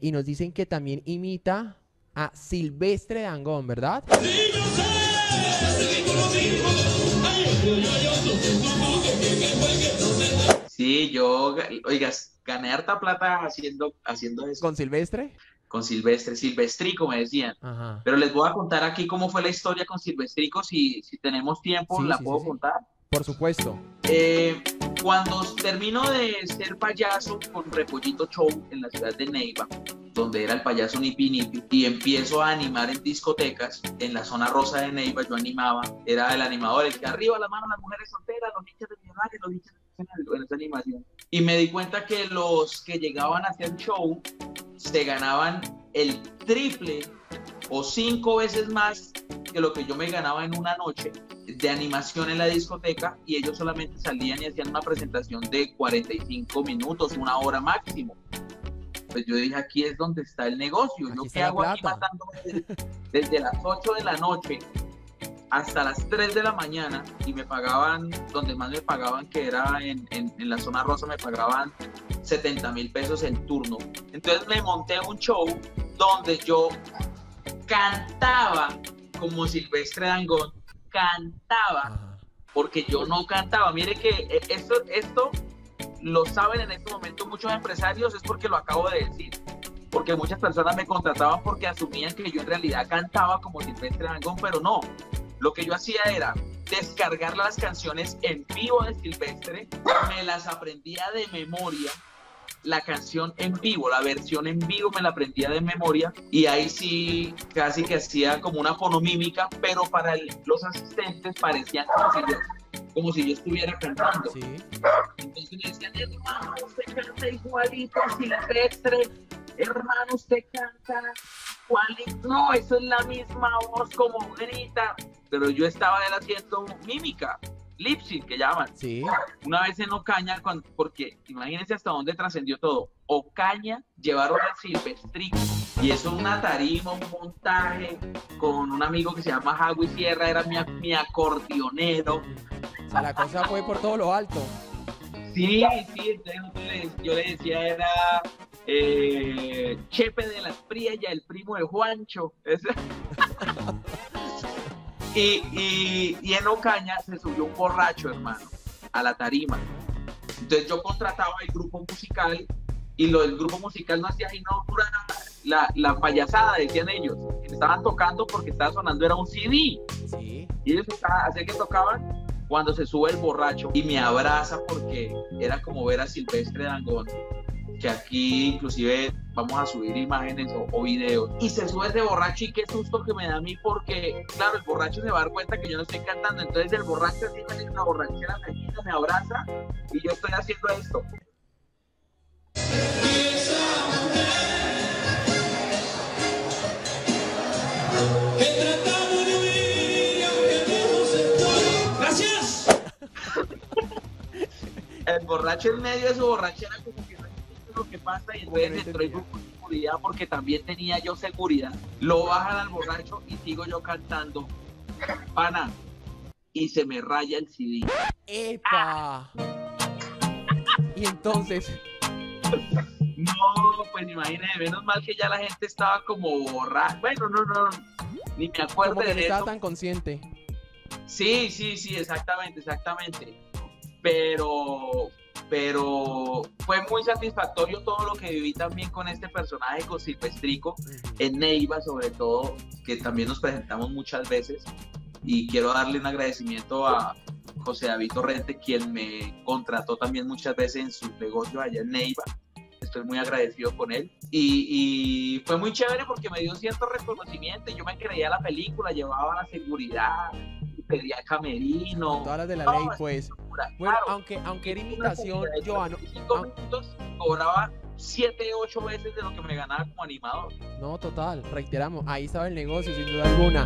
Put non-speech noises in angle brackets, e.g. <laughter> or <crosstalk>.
y nos dicen que también imita a Silvestre Dangón, ¿verdad? Sí, yo, oigas, gané harta plata haciendo, haciendo eso. ¿Con Silvestre? Con Silvestre, Silvestrico me decían. Ajá. Pero les voy a contar aquí cómo fue la historia con Silvestrico, si, si tenemos tiempo, Sí, la sí, puedo sí. contar. Por supuesto. Eh, cuando termino de ser payaso con Repollito Show en la ciudad de Neiva, donde era el payaso Nipi Nipi, y empiezo a animar en discotecas, en la zona rosa de Neiva yo animaba, era el animador, el que arriba las manos las mujeres solteras, los hinchas de millonarios, los hinchas de en esa animación. Y me di cuenta que los que llegaban a hacer show se ganaban el triple o cinco veces más que lo que yo me ganaba en una noche de animación en la discoteca y ellos solamente salían y hacían una presentación de 45 minutos, una hora máximo. Pues yo dije, aquí es donde está el negocio. Aquí ¿Yo qué hago aquí matándome desde, desde las 8 de la noche hasta las 3 de la mañana y me pagaban, donde más me pagaban, que era en, en- en la zona rosa, me pagaban 70 mil pesos el turno. Entonces me monté un show donde yo cantaba como Silvestre Dangón, cantaba Ajá. porque yo no cantaba. Mire que eh, esto, esto lo saben en este momento muchos empresarios, es porque lo acabo de decir. Porque muchas personas me contrataban porque asumían que yo en realidad cantaba como Silvestre Dangond, pero no. Lo que yo hacía era descargar las canciones en vivo de Silvestre, me las aprendía de memoria, la canción en vivo, la versión en vivo me la aprendía de memoria y ahí sí casi que hacía como una fonomímica, pero para el- los asistentes parecían como si yo, como si yo estuviera cantando. Sí. Entonces me decían, hermano, usted canta igualito a Silvestre, hermano, usted canta igualito, no, eso es la misma voz como grita, pero yo estaba él haciendo mímica, lip sync que llaman. Sí. Una vez en Ocaña, cuando- porque imagínense hasta dónde trascendió todo. Ocaña llevaron a Silvestrico y eso una tarima, un montaje con un amigo que se llama Jagui Sierra, era mi, mi acordeonero. O sea, la cosa fue por todo lo alto. Sí, sí, entonces yo le- decía era eh, Chepe de las Priella, el primo de Juancho. <laughs> Ese- y, y, y en Ocaña se subió un borracho, hermano, a la tarima. Entonces yo contrataba el grupo musical y lo del grupo musical no hacía sino pura la, la payasada, decían ellos. Estaban tocando porque estaba sonando, era un CD. Sí. Y ellos así que tocaban cuando se sube el borracho y me abraza porque era como ver a Silvestre Dangón, que aquí inclusive vamos a subir imágenes o, o videos. Y se sube ese borracho y qué susto que me da a mí porque, claro, el borracho se va a dar cuenta que yo no estoy cantando. Entonces el borracho así me dice una borrachera, me quita, me abraza y yo estoy haciendo esto. Gracias. El borracho en medio de su borrachera como lo que pasa y no entonces entendía. grupo de seguridad porque también tenía yo seguridad. Lo bajan al borracho y sigo yo cantando. Pana. Y se me raya el CD. ¡Epa! Y entonces, No, pues imagínese, menos mal que ya la gente estaba como borracha. Bueno, no, no, ni me acuerdo como que no de estaba eso. tan consciente. Sí, sí, sí, exactamente, exactamente. Pero, pero fue muy satisfactorio todo lo que viví también con este personaje, con Silvestrico, en Neiva sobre todo, que también nos presentamos muchas veces. Y quiero darle un agradecimiento a José David Torrente, quien me contrató también muchas veces en sus negocios allá en Neiva. Estoy muy agradecido con él. Y, y fue muy chévere porque me dio cierto reconocimiento. Yo me creía la película, llevaba la seguridad, pedía camerino. Todas las de la No, ley, es pues. Bueno, Claro, aunque, aunque era imitación, Joan, 45 ah. minutos cobraba 7, 8 veces de lo que me ganaba como animador. no, total, reiteramos, ahí estaba el negocio, sin duda alguna.